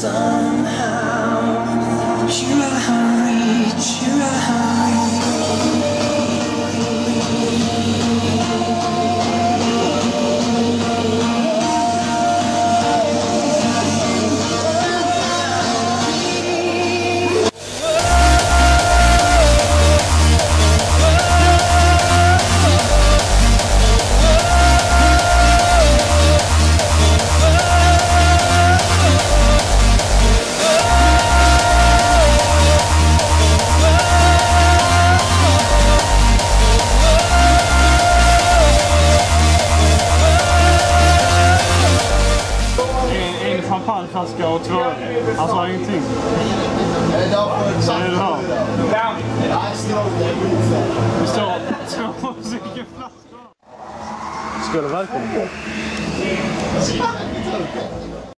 somehow. Champagneflaska och två alltså, Han sa ingenting. Vad är det här. Det står två stycken flaskor. Skål och välkommen.